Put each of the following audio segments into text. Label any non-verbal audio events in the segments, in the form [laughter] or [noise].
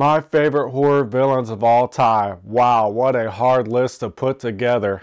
My favorite horror villains of all time. Wow, what a hard list to put together.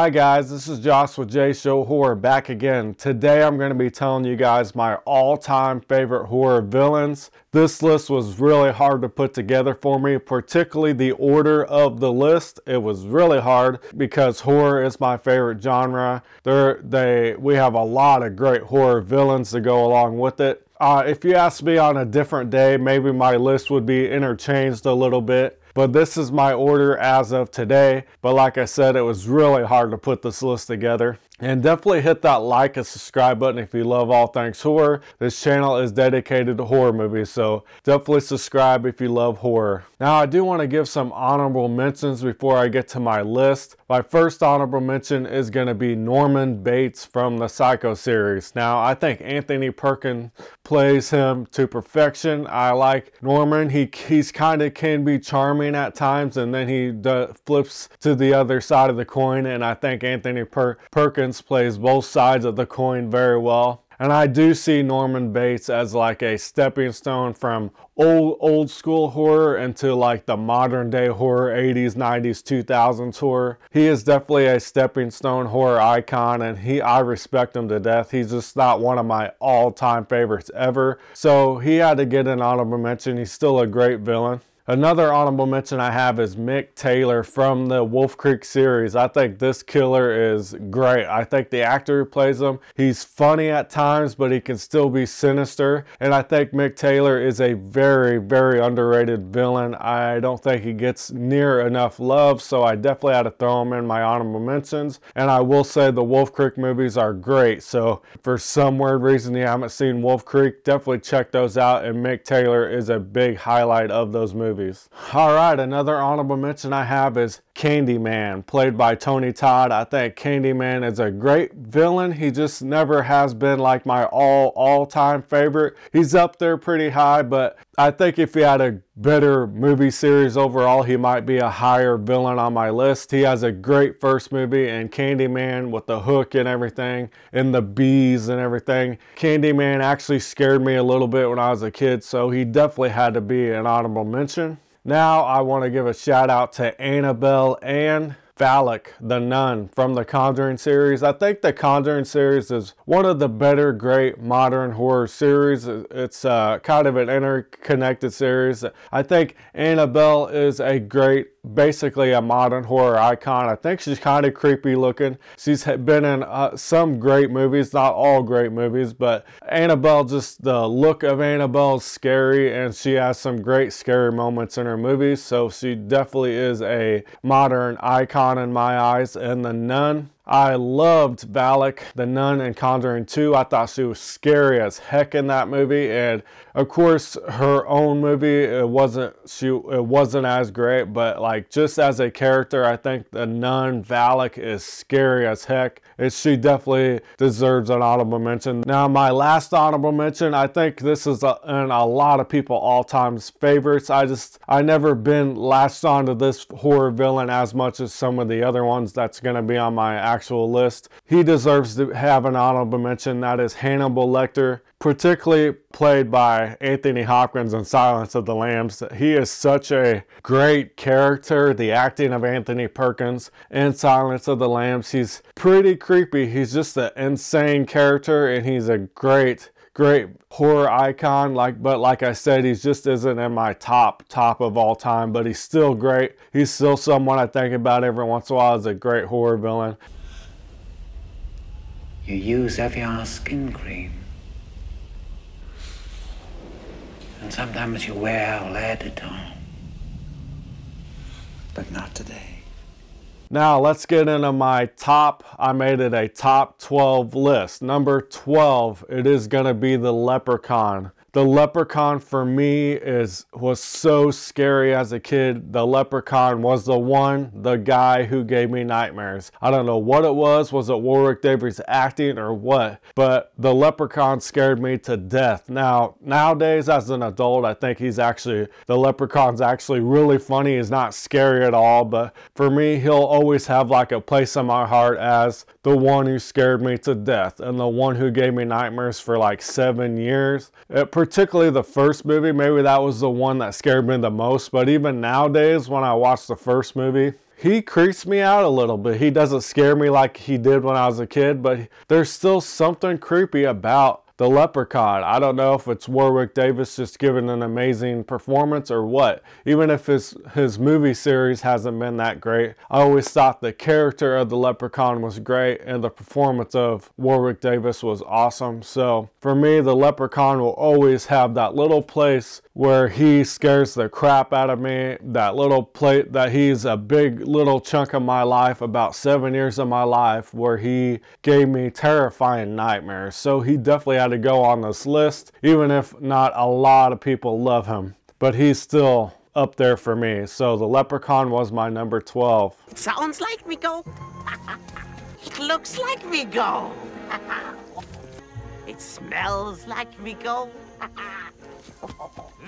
Hi guys, this is Josh with J Show Horror back again. Today I'm going to be telling you guys my all-time favorite horror villains. This list was really hard to put together for me, particularly the order of the list. It was really hard because horror is my favorite genre. There they we have a lot of great horror villains to go along with it. Uh, if you ask me on a different day, maybe my list would be interchanged a little bit but this is my order as of today. But like I said, it was really hard to put this list together. And definitely hit that like and subscribe button if you love all things horror. This channel is dedicated to horror movies, so definitely subscribe if you love horror. Now, I do want to give some honorable mentions before I get to my list. My first honorable mention is going to be Norman Bates from the Psycho series. Now, I think Anthony Perkins plays him to perfection. I like Norman. He he's kind of can be charming at times, and then he flips to the other side of the coin. And I think Anthony per- Perkins plays both sides of the coin very well. And I do see Norman Bates as like a stepping stone from old old school horror into like the modern day horror 80s, 90s, 2000s horror. He is definitely a stepping stone horror icon and he I respect him to death. He's just not one of my all-time favorites ever. So he had to get an honorable mention. He's still a great villain. Another honorable mention I have is Mick Taylor from the Wolf Creek series. I think this killer is great. I think the actor who plays him, he's funny at times, but he can still be sinister. And I think Mick Taylor is a very, very underrated villain. I don't think he gets near enough love, so I definitely had to throw him in my honorable mentions. And I will say the Wolf Creek movies are great. So for some weird reason you haven't seen Wolf Creek, definitely check those out. And Mick Taylor is a big highlight of those movies movies. All right, another honorable mention I have is Candyman, played by Tony Todd. I think Candyman is a great villain. He just never has been like my all all time favorite. He's up there pretty high, but I think if he had a better movie series overall, he might be a higher villain on my list. He has a great first movie and Candyman with the hook and everything and the bees and everything. Candyman actually scared me a little bit when I was a kid, so he definitely had to be an honorable mention. Now I want to give a shout out to Annabelle Ann Valak, the nun from the Conjuring series. I think the Conjuring series is one of the better great modern horror series. It's uh, kind of an interconnected series. I think Annabelle is a great basically a modern horror icon. I think she's kind of creepy looking. She's been in uh, some great movies, not all great movies, but Annabelle, just the look of Annabelle is scary, and she has some great scary moments in her movies. So she definitely is a modern icon in my eyes. And The Nun, I loved Valak, the nun in Conjuring 2. I thought she was scary as heck in that movie, and of course, her own movie it wasn't she it wasn't as great, but like just as a character, I think the nun Valak is scary as heck. And she definitely deserves an honorable mention. Now, my last honorable mention, I think this is a, in a lot of people all times favorites. I just I never been latched onto this horror villain as much as some of the other ones that's gonna be on my actual list. He deserves to have an honorable mention. That is Hannibal Lecter, particularly played by Anthony Hopkins in Silence of the Lambs. He is such a great character. The acting of Anthony Perkins in Silence of the Lambs, he's pretty creepy. He's just an insane character, and he's a great great horror icon like but like I said he just isn't in my top top of all time but he's still great he's still someone I think about every once in a while as a great horror villain you use Evian skin cream. And sometimes you wear home. But not today. Now let's get into my top. I made it a top 12 list. Number 12, it is going to be the Leprechaun. The leprechaun for me is was so scary as a kid. The leprechaun was the one, the guy who gave me nightmares. I don't know what it was. Was it Warwick Davis acting or what? But the leprechaun scared me to death. Now, nowadays as an adult, I think he's actually the leprechaun's actually really funny. He's not scary at all, but for me, he'll always have like a place in my heart as the one who scared me to death and the one who gave me nightmares for like 7 years. It, particularly the first movie, maybe that was the one that scared me the most, but even nowadays when I watch the first movie, he creeps me out a little bit. He doesn't scare me like he did when I was a kid, but there's still something creepy about the Leprechaun. I don't know if it's Warwick Davis just giving an amazing performance or what. Even if his his movie series hasn't been that great, I always thought the character of the Leprechaun was great and the performance of Warwick Davis was awesome. So for me, the Leprechaun will always have that little place where he scares the crap out of me. That little plate that he's a big little chunk of my life, about seven years of my life, where he gave me terrifying nightmares. So he definitely had to go on this list, even if not a lot of people love him. But he's still up there for me. So the leprechaun was my number 12. It sounds like me go. it looks like me go. it smells like me go. [laughs]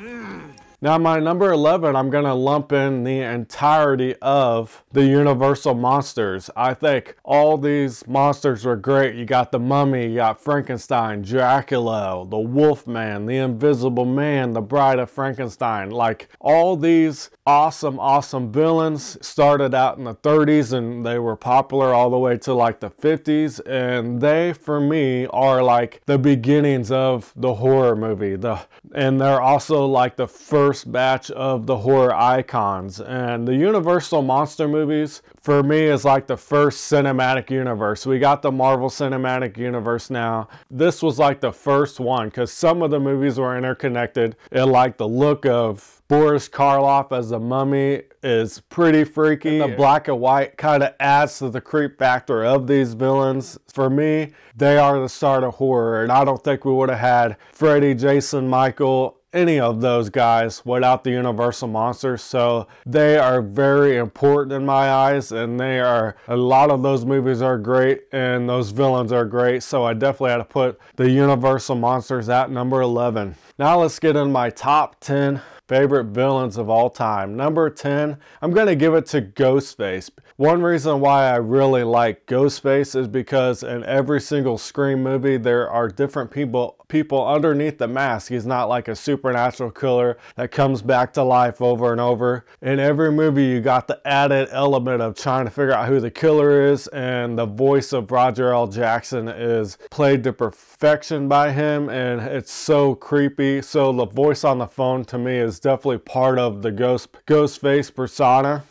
Mm. Now, my number 11, I'm going to lump in the entirety of the Universal monsters. I think all these monsters were great. You got the Mummy, you got Frankenstein, Dracula, the Wolfman, the Invisible Man, the Bride of Frankenstein. Like all these awesome, awesome villains started out in the 30s and they were popular all the way to like the 50s. And they, for me, are like the beginnings of the horror movie. The, and they're also like the first first batch of the horror icons. And the Universal monster movies, for me, is like the first cinematic universe. We got the Marvel Cinematic Universe now. This was like the first one because some of the movies were interconnected. It like the look of Boris Karloff as the mummy is pretty freaky. And the black and white kind of adds to the creep factor of these villains. For me, they are the start of horror, and I don't think we would have had Freddy, Jason, Michael, any of those guys without the Universal monsters. So they are very important in my eyes, and they are a lot of those movies are great, and those villains are great. So I definitely had to put the Universal monsters at number 11. Now let's get in my top 10 favorite villains of all time. Number 10, I'm going to give it to Ghostface. One reason why I really like Ghostface is because in every single Scream movie, there are different people people underneath the mask. He's not like a supernatural killer that comes back to life over and over. In every movie, you got the added element of trying to figure out who the killer is, and the voice of Roger L. Jackson is played to perfection by him, and it's so creepy. So the voice on the phone to me is definitely part of the ghost ghost face persona.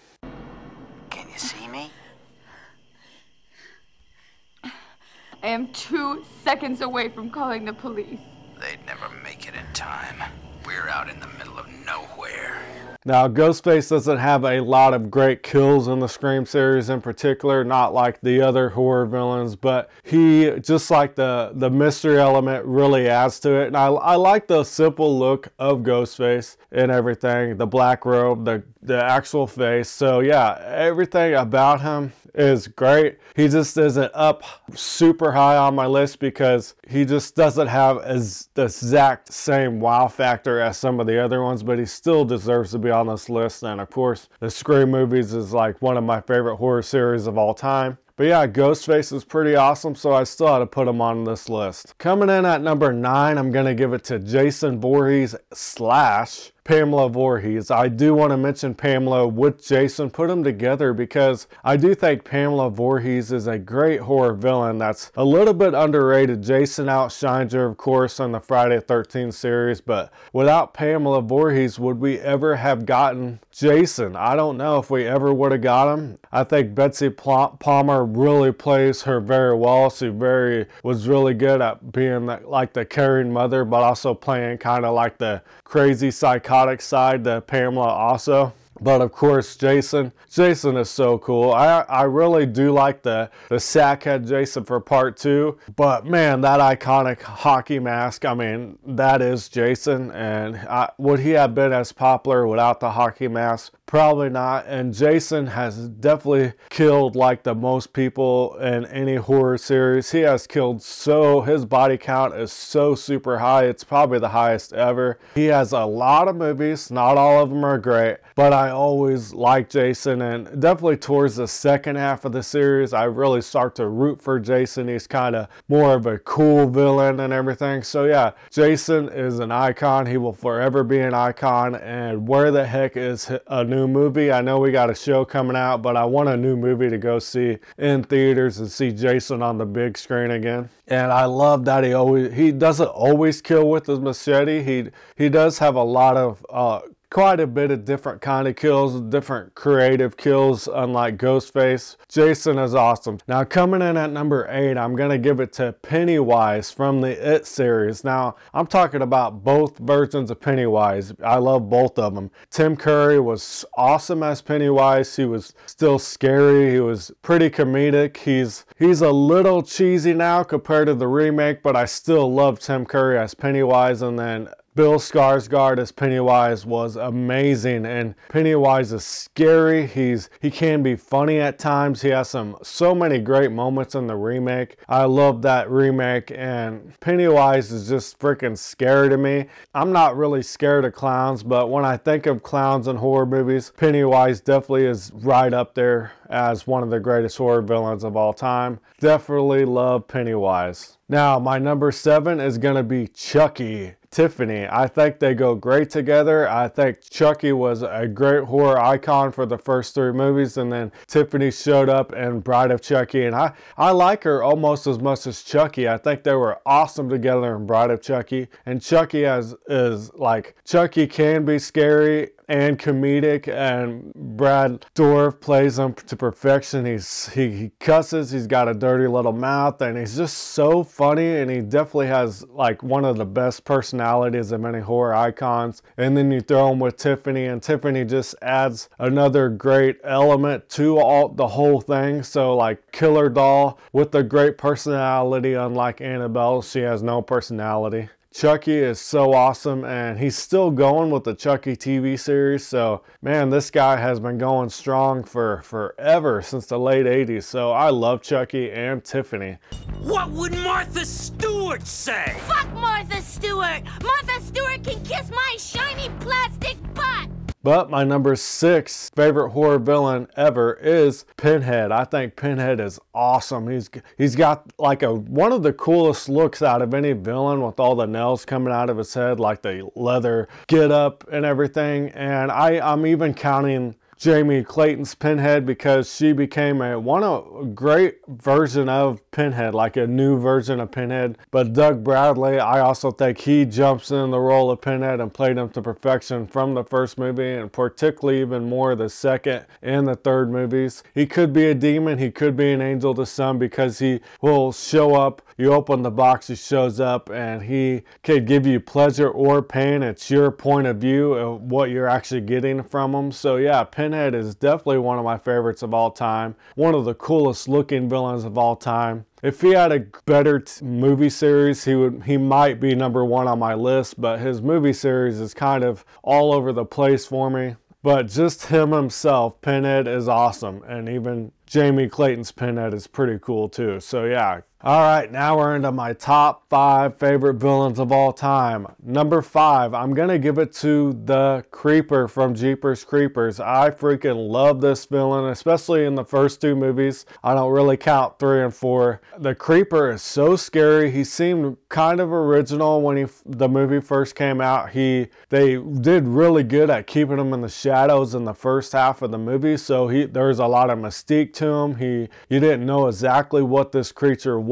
Can you see me? I am two seconds away from calling the police. They'd never make it in time. We're out in the middle of nowhere. Now, Ghostface doesn't have a lot of great kills in the Scream series in particular, not like the other horror villains, but he, just like the, the mystery element, really adds to it. And I, I like the simple look of Ghostface and everything the black robe, the, the actual face. So, yeah, everything about him is great. He just isn't up super high on my list because he just doesn't have as the exact same wow factor as some of the other ones, but he still deserves to be on this list. And of course, the Scream movies is like one of my favorite horror series of all time. But yeah, Ghostface is pretty awesome, so I still had to put him on this list. Coming in at number nine, I'm gonna give it to Jason Voorhees slash Pamela Voorhees. I do want to mention Pamela with Jason, put them together because I do think Pamela Voorhees is a great horror villain that's a little bit underrated. Jason outshines her, of course, on the Friday 13th series, but without Pamela Voorhees, would we ever have gotten Jason? I don't know if we ever would have got him. I think Betsy Palmer really plays her very well. She very was really good at being like the caring mother, but also playing kind of like the crazy psychotic side to Pamela also. But of course, Jason, Jason is so cool. I I really do like the the sackhead Jason for part two. But man, that iconic hockey mask. I mean, that is Jason. And I, would he have been as popular without the hockey mask? Probably not. And Jason has definitely killed like the most people in any horror series. He has killed so his body count is so super high. It's probably the highest ever. He has a lot of movies. Not all of them are great, but I always like Jason and definitely towards the second half of the series I really start to root for Jason. He's kind of more of a cool villain and everything. So yeah, Jason is an icon. He will forever be an icon and where the heck is a new new movie. I know we got a show coming out, but I want a new movie to go see in theaters and see Jason on the big screen again. And I love that he always he doesn't always kill with his machete. He he does have a lot of uh, quite a bit of different kind of kills, different creative kills, unlike Ghostface. Jason is awesome. Now coming in at number eight, I'm gonna give it to Pennywise from the It series. Now I'm talking about both versions of Pennywise. I love both of them. Tim Curry was awesome as Pennywise. He was still scary. He was pretty comedic. He's he's a little cheesy now compared to the remake, but I still love Tim Curry as Pennywise. And then Bill Skarsgård as Pennywise was amazing, and Pennywise is scary. He's he can be funny at times. He has some so many great moments in the remake. I love that remake, and Pennywise is just freaking scary to me. I'm not really scared of clowns, but when I think of clowns in horror movies, Pennywise definitely is right up there as one of the greatest horror villains of all time. Definitely love Pennywise. Now, my number seven is gonna be Chucky. Tiffany. I think they go great together. I think Chucky was a great horror icon for the first three movies, and then Tiffany showed up in Bride of Chucky, and I, I like her almost as much as Chucky. I think they were awesome together in Bride of Chucky, and Chucky has, is like, Chucky can be scary and comedic, and Brad Dourif plays him to perfection. He's he, he cusses, he's got a dirty little mouth, and he's just so funny, and he definitely has like one of the best personalities of many horror icons. And then you throw them with Tiffany, and Tiffany just adds another great element to all the whole thing. So like Killer Doll with a great personality, unlike Annabelle, she has no personality. Chucky is so awesome, and he's still going with the Chucky TV series. So, man, this guy has been going strong for forever since the late 80s. So, I love Chucky and Tiffany. What would Martha Stewart say? Fuck Martha Stewart! Martha Stewart can kiss my shiny plastic butt! But my number six favorite horror villain ever is Pinhead. I think Pinhead is awesome. He's he's got like a one of the coolest looks out of any villain with all the nails coming out of his head, like the leather get up and everything. And I, I'm even counting Jamie Clayton's Pinhead because she became a one a great version of Pinhead, like a new version of Pinhead. But Doug Bradley, I also think he jumps in the role of Pinhead and played him to perfection from the first movie and particularly even more the second and the third movies. He could be a demon, he could be an angel to some because he will show up. You open the box, he shows up and he could give you pleasure or pain. It's your point of view of what you're actually getting from him. So yeah, Pinhead Pinhead is definitely one of my favorites of all time, one of the coolest looking villains of all time. If he had a better t- movie series, he would he might be number 1 on my list, but his movie series is kind of all over the place for me. But just him himself, Pinhead is awesome, and even Jamie Clayton's Pinhead is pretty cool too. So yeah, all right, now we're into my top five favorite villains of all time. Number five, I'm gonna give it to the Creeper from Jeepers Creepers. I freaking love this villain, especially in the first two movies. I don't really count three and four. The Creeper is so scary. He seemed kind of original when he the movie first came out. He they did really good at keeping him in the shadows in the first half of the movie, so he there's a lot of mystique to him. He you didn't know exactly what this creature was.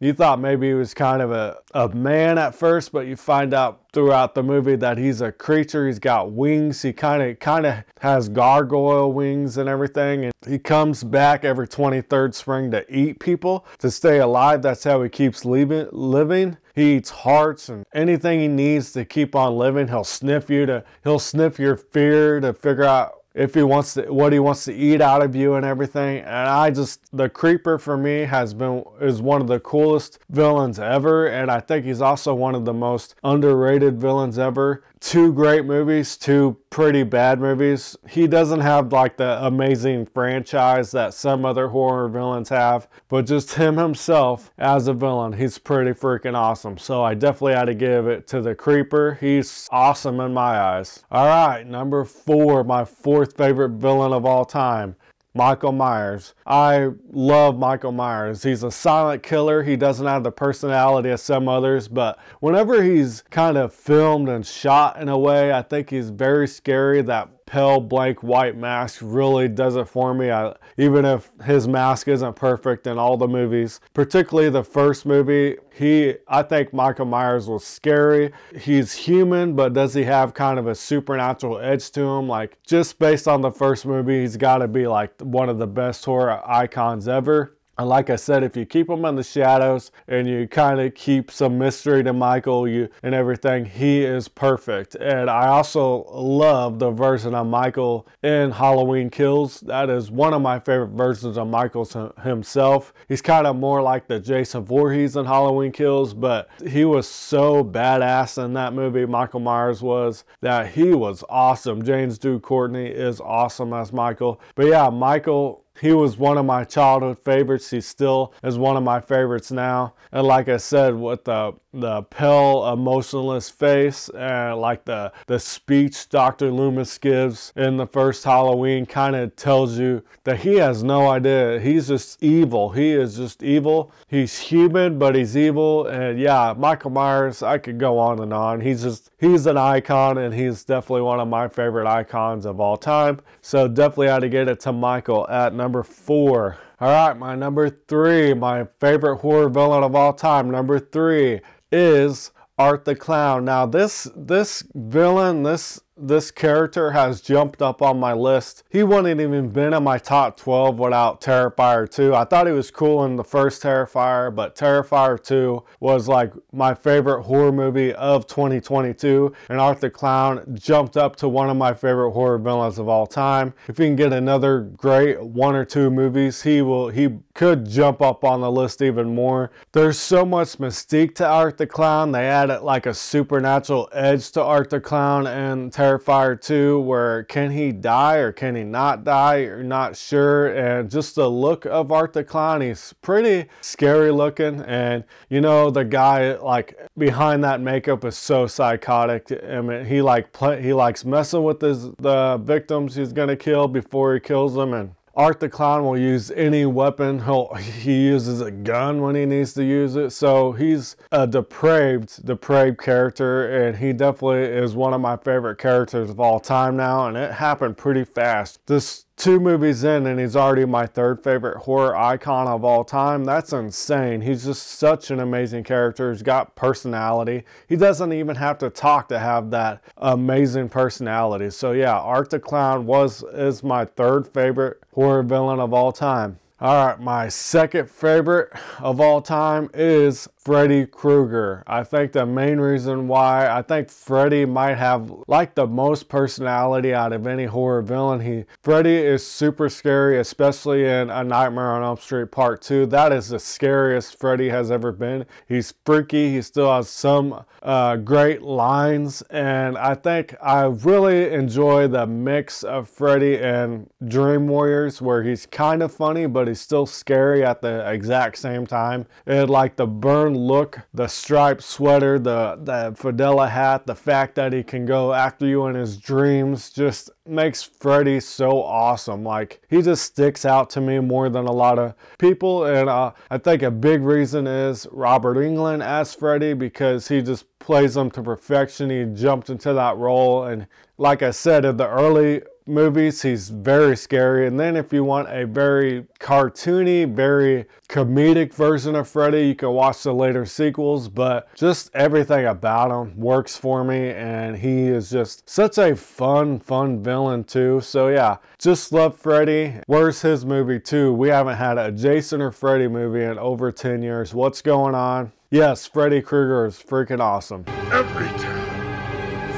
You thought maybe he was kind of a, a man at first, but you find out throughout the movie that he's a creature. He's got wings. He kind of kind of has gargoyle wings and everything. And he comes back every 23rd spring to eat people to stay alive. That's how he keeps leaving, living. He eats hearts and anything he needs to keep on living. He'll sniff you to he'll sniff your fear to figure out if he wants to, what he wants to eat out of you and everything. And I just, the Creeper for me has been, is one of the coolest villains ever. And I think he's also one of the most underrated villains ever two great movies, two pretty bad movies. He doesn't have like the amazing franchise that some other horror villains have, but just him himself as a villain, he's pretty freaking awesome. So I definitely had to give it to the Creeper. He's awesome in my eyes. All right, number four, my fourth favorite villain of all time. Michael Myers. I love Michael Myers. He's a silent killer. He doesn't have the personality of some others, but whenever he's kind of filmed and shot in a way, I think he's very scary. That pale blank white mask really does it for me. I, even if his mask isn't perfect in all the movies, particularly the first movie, he I think Michael Myers was scary. He's human, but does he have kind of a supernatural edge to him? Like just based on the first movie, he's got to be like one of the best horror icons ever. And like I said, if you keep him in the shadows and you kind of keep some mystery to Michael you and everything, he is perfect. And I also love the version of Michael in Halloween Kills. That is one of my favorite versions of Michael himself. He's kind of more like the Jason Voorhees in Halloween Kills, but he was so badass in that movie, Michael Myers was, that he was awesome. James Jude Courtney is awesome as Michael. But yeah, Michael he was one of my childhood favorites. He still is one of my favorites now. And like I said, with the the pale, emotionless face and like the the speech Dr. Loomis gives in the first Halloween kind of tells you that he has no idea. He's just evil. He is just evil. He's human, but he's evil. And yeah, Michael Myers, I could go on and on. He's just he's an icon and he's definitely one of my favorite icons of all time. So definitely had to get it to Michael at number four. All right, my number three, my favorite horror villain of all time, number three is Art the Clown. Now this this villain, this this character has jumped up on my list. He wouldn't even been in my top 12 without Terrifier 2. I thought he was cool in the first Terrifier, but Terrifier 2 was like my favorite horror movie of 2022. And Art the Clown jumped up to one of my favorite horror villains of all time. If he can get another great one or two movies, he will he could jump up on the list even more. There's so much mystique to Art the Clown. They added like a supernatural edge to Art the Clown and Terrifier Terrifier 2 where can he die or can he not die? You're not sure. And just the look of Art he's pretty scary looking. And you know, the guy like behind that makeup is so psychotic. I mean, he like play, he likes messing with his the victims he's gonna kill before he kills them and Art the Clown will use any weapon. He'll, he uses a gun when he needs to use it. So he's a depraved, depraved character, and he definitely is one of my favorite characters of all time now. And it happened pretty fast. This two movies in and he's already my third favorite horror icon of all time. That's insane. He's just such an amazing character. He's got personality. He doesn't even have to talk to have that amazing personality. So yeah, Art the Clown was is my third favorite horror villain of all time. All right, my second favorite of all time is Freddy Krueger. I think the main reason why I think Freddy might have like the most personality out of any horror villain. He Freddy is super scary, especially in A Nightmare on Elm Street Part 2. That is the scariest Freddy has ever been. He's freaky, he still has some uh, great lines, and I think I really enjoy the mix of Freddy and Dream Warriors where he's kind of funny, but he's still scary at the exact same time. And like the burn look, the striped sweater, the, the Fedora hat, the fact that he can go after you in his dreams just makes Freddy so awesome. Like, he just sticks out to me more than a lot of people. And uh, I think a big reason is Robert Englund as Freddy because he just plays him to perfection. He jumped into that role. And like I said, in the early movies, he's very scary. And then if you want a very cartoony, very comedic version of Freddy, you can watch the later sequels. But just everything about him works for me. And he is just such a fun, fun villain too. So yeah, just love Freddy. Where's his movie too? We haven't had a Jason or Freddy movie in over 10 years. What's going on? Yes, Freddy Krueger is freaking awesome. Every town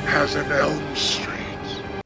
has an Elm Street.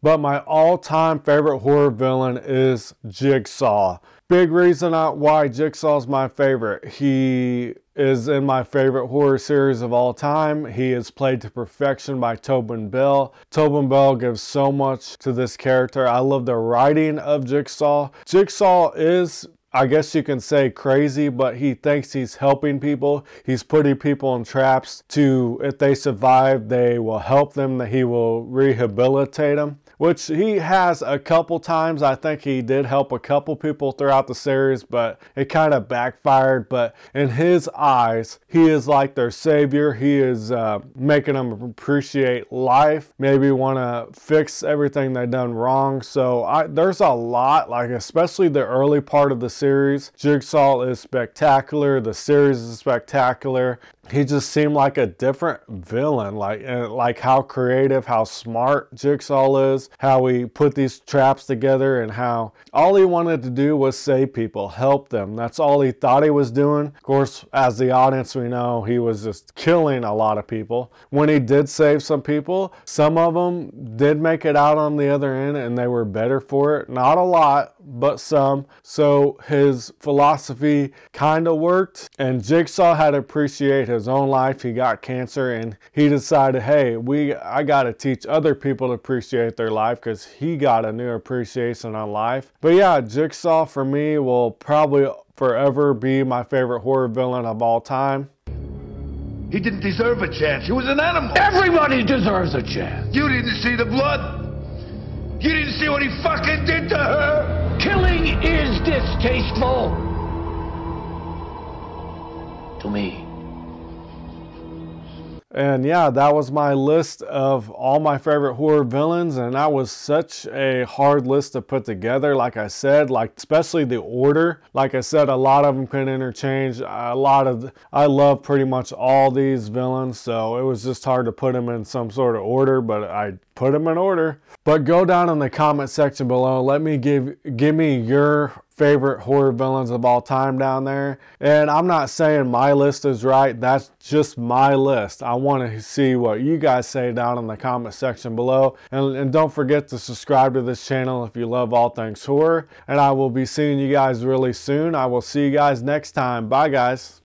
But my all time favorite horror villain is Jigsaw. Big reason why Jigsaw is my favorite. He is in my favorite horror series of all time. He is played to perfection by Tobin Bell. Tobin Bell gives so much to this character. I love the writing of Jigsaw. Jigsaw is I guess you can say crazy, but he thinks he's helping people. He's putting people in traps to, if they survive, they will help them, that he will rehabilitate them which he has a couple times. I think he did help a couple people throughout the series, but it kind of backfired. But in his eyes, he is like their savior. He is uh, making them appreciate life, maybe want to fix everything they've done wrong. So I, there's a lot, like especially the early part of the series. Jigsaw is spectacular. The series is spectacular he just seemed like a different villain like uh, like how creative how smart jigsaw is how he put these traps together and how all he wanted to do was save people help them. That's all he thought he was doing. Of course as the audience we know he was just killing a lot of people. When he did save some people some of them did make it out on the other end and they were better for it. Not a lot but some so his philosophy kind of worked and jigsaw had to appreciate his own life. He got cancer and he decided, hey, we I got to teach other people to appreciate their life because he got a new appreciation on life. But yeah, Jigsaw for me will probably forever be my favorite horror villain of all time. He didn't deserve a chance. He was an animal. Everybody deserves a chance. You didn't see the blood. You didn't see what he fucking did to her. Killing is distasteful. To me. And yeah, that was my list of all my favorite horror villains. And that was such a hard list to put together. Like I said, like especially the order. Like I said, a lot of them can interchange. A lot of, I love pretty much all these villains. So it was just hard to put them in some sort of order, but I put them in order. But go down in the comment section below. Let me give, give me your favorite horror villains of all time down there. And I'm not saying my list is right, that's just my list. I want to see what you guys say down in the comment section below. And, and don't forget to subscribe to this channel if you love all things horror. And I will be seeing you guys really soon. I will see you guys next time. Bye, guys.